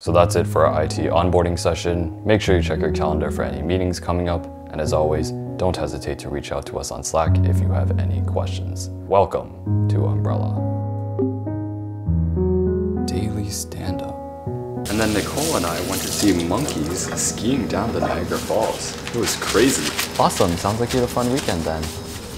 So that's it for our IT onboarding session. Make sure you check your calendar for any meetings coming up. And as always, don't hesitate to reach out to us on Slack if you have any questions. Welcome to Umbrella. Daily stand up. And then Nicole and I went to see monkeys skiing down the Niagara Falls. It was crazy. Awesome. Sounds like you had a fun weekend then.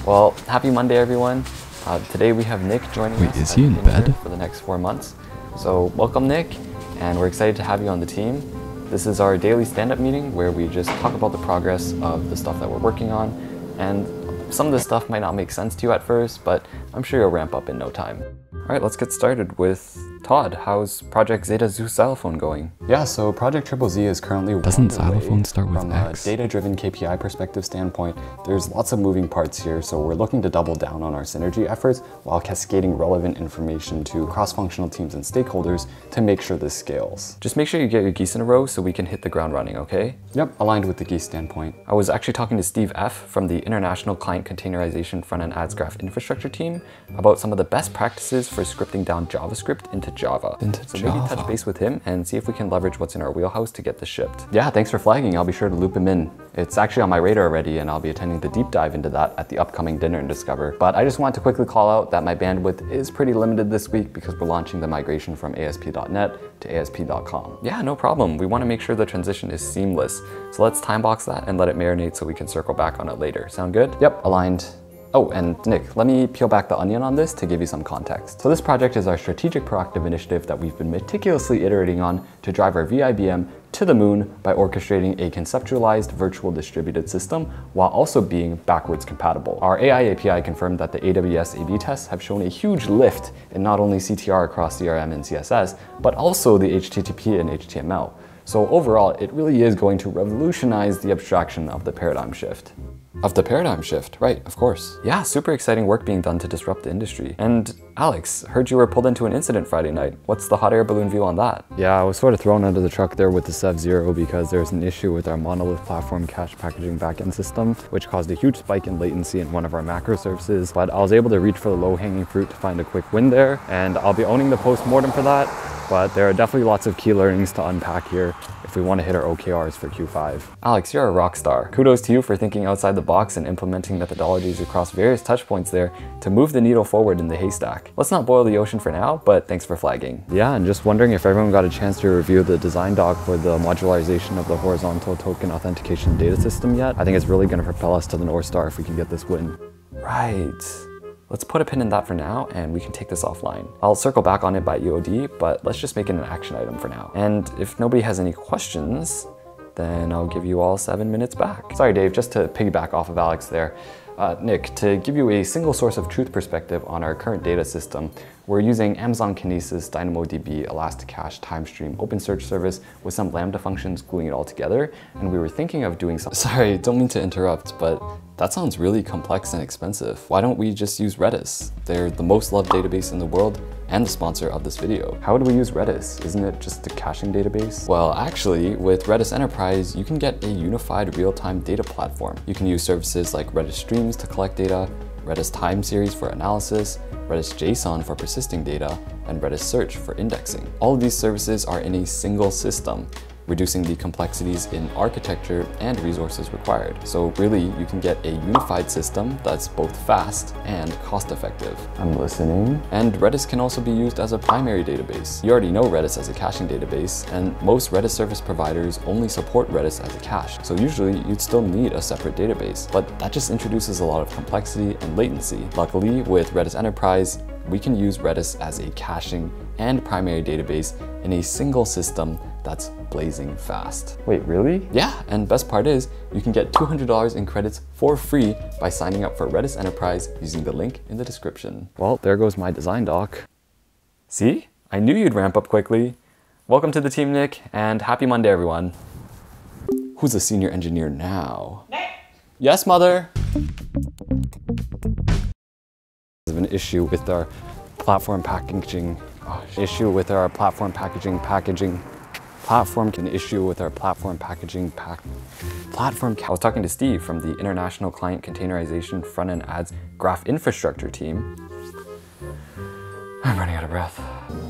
Well, happy Monday, everyone. Uh, today we have Nick joining Wait, us. is he in bed? For the next four months. So, welcome, Nick, and we're excited to have you on the team. This is our daily stand up meeting where we just talk about the progress of the stuff that we're working on. And some of this stuff might not make sense to you at first, but I'm sure you'll ramp up in no time. All right, let's get started with Todd. How's Project Zeta Zoo Xylophone going? Yeah, so Project Triple Z is currently Doesn't underway. Xylophone start with From X? a data-driven KPI perspective standpoint, there's lots of moving parts here, so we're looking to double down on our synergy efforts while cascading relevant information to cross-functional teams and stakeholders to make sure this scales. Just make sure you get your geese in a row so we can hit the ground running, okay? Yep, aligned with the geese standpoint. I was actually talking to Steve F. from the International Client Containerization Front-End Ads Graph Infrastructure team about some of the best practices for scripting down JavaScript into Java. Into so maybe touch base with him and see if we can leverage what's in our wheelhouse to get this shipped. Yeah, thanks for flagging. I'll be sure to loop him in. It's actually on my radar already, and I'll be attending the deep dive into that at the upcoming dinner and discover. But I just want to quickly call out that my bandwidth is pretty limited this week because we're launching the migration from ASP.NET to ASP.com. Yeah, no problem. We want to make sure the transition is seamless. So let's time box that and let it marinate so we can circle back on it later. Sound good? Yep, aligned. Oh, and Nick, let me peel back the onion on this to give you some context. So this project is our strategic proactive initiative that we've been meticulously iterating on to drive our VIBM to the moon by orchestrating a conceptualized virtual distributed system while also being backwards compatible. Our AI API confirmed that the AWS A-B tests have shown a huge lift in not only CTR across CRM and CSS, but also the HTTP and HTML. So overall, it really is going to revolutionize the abstraction of the paradigm shift. Of the paradigm shift, right, of course. Yeah, super exciting work being done to disrupt the industry. And Alex, heard you were pulled into an incident Friday night. What's the hot air balloon view on that? Yeah, I was sort of thrown under the truck there with the Sev Zero because there's an issue with our monolith platform cache packaging backend system, which caused a huge spike in latency in one of our macro services. But I was able to reach for the low hanging fruit to find a quick win there, and I'll be owning the post mortem for that. But there are definitely lots of key learnings to unpack here if we want to hit our OKRs for Q5. Alex, you're a rock star. Kudos to you for thinking outside the box and implementing methodologies across various touch points there to move the needle forward in the haystack. Let's not boil the ocean for now, but thanks for flagging. Yeah, and just wondering if everyone got a chance to review the design doc for the modularization of the horizontal token authentication data system yet. I think it's really going to propel us to the North Star if we can get this win. Right. Let's put a pin in that for now and we can take this offline. I'll circle back on it by EOD, but let's just make it an action item for now. And if nobody has any questions, then I'll give you all seven minutes back. Sorry, Dave, just to piggyback off of Alex there. Uh, Nick, to give you a single source of truth perspective on our current data system, we're using Amazon Kinesis, DynamoDB, Elasticache, TimeStream, OpenSearch service with some Lambda functions gluing it all together. And we were thinking of doing something. Sorry, don't mean to interrupt, but that sounds really complex and expensive. Why don't we just use Redis? They're the most loved database in the world and the sponsor of this video. How would we use Redis? Isn't it just a caching database? Well, actually, with Redis Enterprise, you can get a unified real-time data platform. You can use services like Redis Streams to collect data, Redis Time Series for analysis, Redis JSON for persisting data, and Redis Search for indexing. All of these services are in a single system, reducing the complexities in architecture and resources required. So really, you can get a unified system that's both fast and cost effective. I'm listening. And Redis can also be used as a primary database. You already know Redis as a caching database, and most Redis service providers only support Redis as a cache. So usually, you'd still need a separate database, but that just introduces a lot of complexity and latency. Luckily, with Redis Enterprise, we can use Redis as a caching and primary database in a single system that's blazing fast. Wait, really? Yeah, and best part is you can get $200 in credits for free by signing up for Redis Enterprise using the link in the description. Well, there goes my design doc. See? I knew you'd ramp up quickly. Welcome to the team, Nick, and happy Monday, everyone. Who's a senior engineer now? Nick! Yes, mother? There's an issue with our platform packaging. Gosh, issue with our platform packaging packaging. Platform can issue with our platform packaging pack. Platform. I was talking to Steve from the International Client Containerization Front-End Ads Graph Infrastructure team. I'm running out of breath.